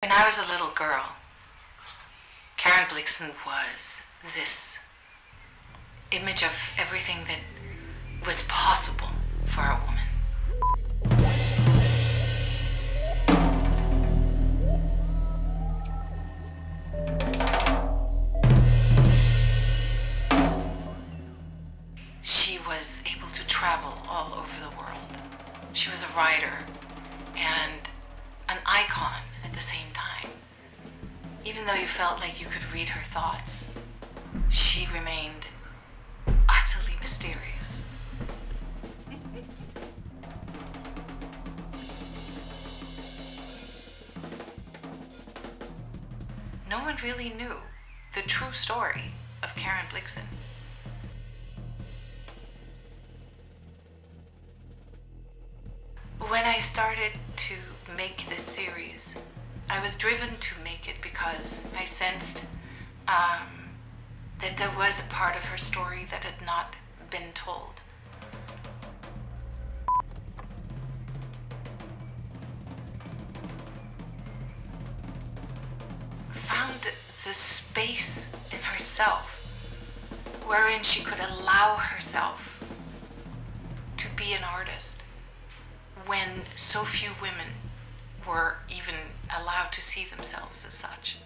When I was a little girl, Karen Blixen was this image of everything that was possible for a woman. She was able to travel all over the world. She was a writer and an icon at the same time. Even though you felt like you could read her thoughts, she remained utterly mysterious. No one really knew the true story of Karen Blixen. When I started to make this series, I was driven to make it because I sensed um, that there was a part of her story that had not been told. Found the space in herself wherein she could allow herself to be an artist when so few women were even allowed to see themselves as such.